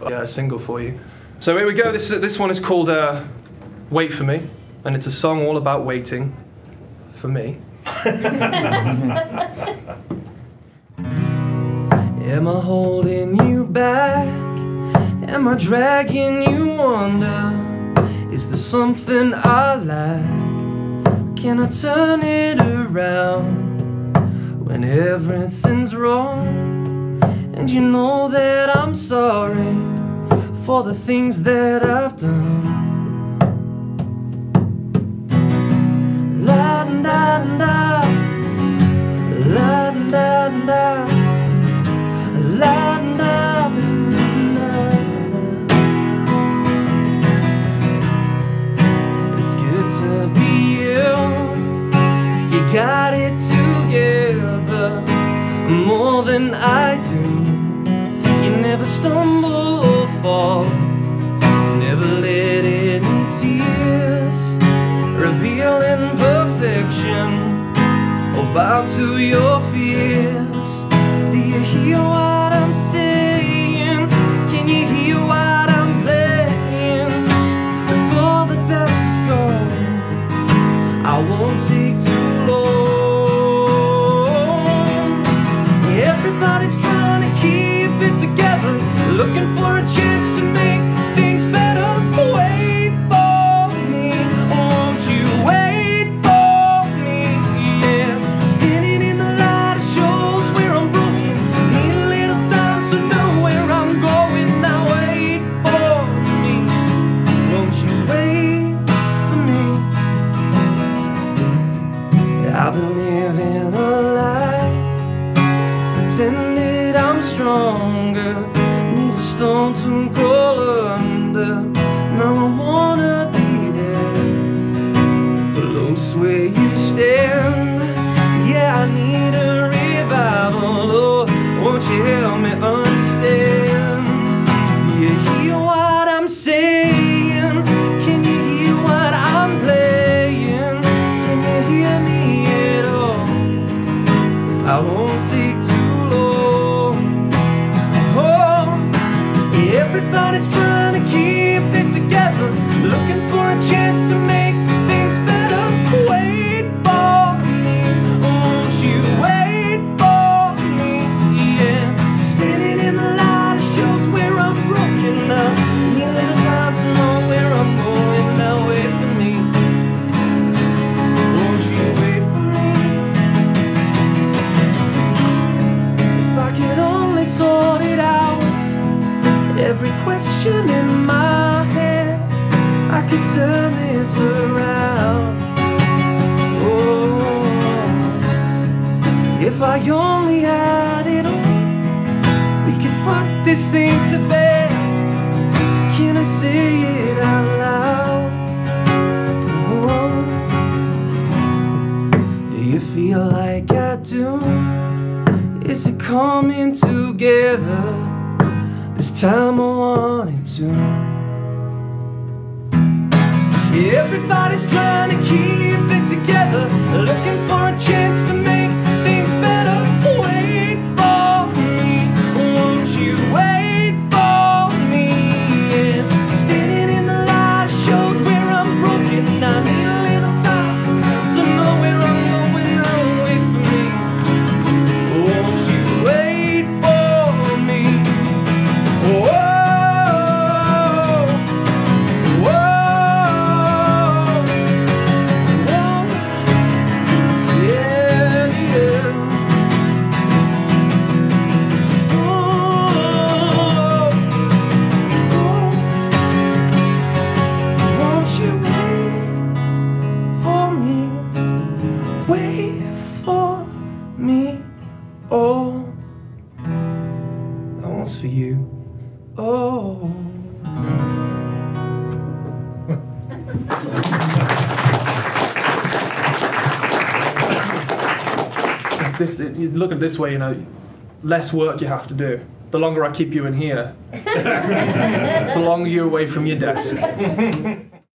a single for you. So here we go. This this one is called uh, "Wait for Me," and it's a song all about waiting for me. Am I holding you back? Am I dragging you under? Is there something I lack? Can I turn it around when everything's wrong? And you know that I'm sorry for the things that I've done. La da da la da da la da It's good to be you. You got it together more than I do. Never stumble or fall, pretended I'm stronger. Need a stone to crawl under. Now I wanna be there. Close where you stand. Yeah, I need a revival Oh, won't you help every question in my head, I could turn this around. Oh, if I only had it all, we could put this thing to bed. Can I say it out loud? Oh, do you feel like I do? Is it coming together? This time I want it to. Everybody's trying to keep Wait for me. Oh, that one's for you. Oh. this, you look at it this way, you know, less work you have to do. The longer I keep you in here, the longer you're away from your desk.